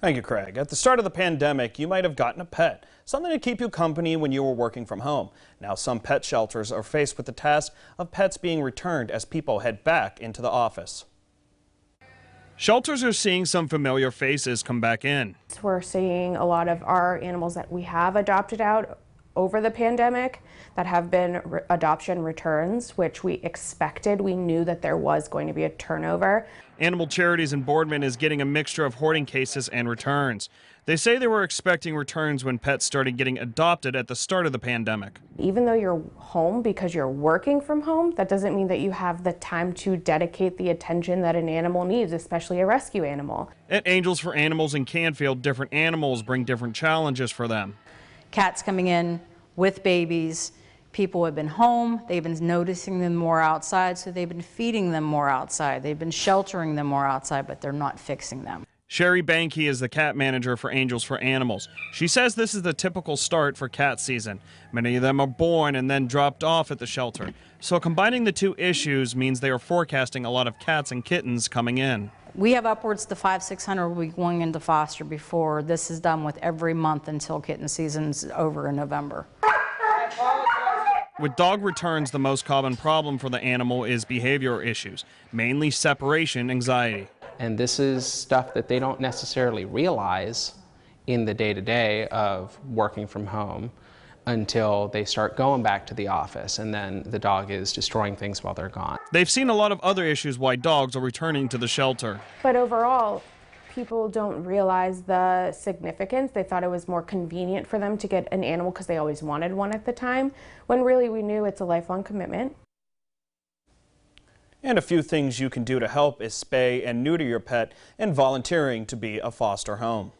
Thank you, Craig. At the start of the pandemic, you might have gotten a pet, something to keep you company when you were working from home. Now, some pet shelters are faced with the task of pets being returned as people head back into the office. Shelters are seeing some familiar faces come back in. We're seeing a lot of our animals that we have adopted out over the pandemic that have been re adoption returns, which we expected. We knew that there was going to be a turnover. Animal Charities in Boardman is getting a mixture of hoarding cases and returns. They say they were expecting returns when pets started getting adopted at the start of the pandemic. Even though you're home because you're working from home, that doesn't mean that you have the time to dedicate the attention that an animal needs, especially a rescue animal. At Angels for Animals in Canfield, different animals bring different challenges for them. Cats coming in with babies. People have been home, they've been noticing them more outside, so they've been feeding them more outside. They've been sheltering them more outside, but they're not fixing them. Sherry Banky is the cat manager for Angels for Animals. She says this is the typical start for cat season. Many of them are born and then dropped off at the shelter. So combining the two issues means they are forecasting a lot of cats and kittens coming in. We have upwards to five, 600 will be going into foster before this is done with every month until kitten season's over in November. With dog returns, the most common problem for the animal is behavioral issues, mainly separation anxiety. And this is stuff that they don't necessarily realize in the day to day of working from home until they start going back to the office and then the dog is destroying things while they're gone. They've seen a lot of other issues why dogs are returning to the shelter. But overall, people don't realize the significance. They thought it was more convenient for them to get an animal because they always wanted one at the time, when really we knew it's a lifelong commitment. And a few things you can do to help is spay and neuter your pet and volunteering to be a foster home.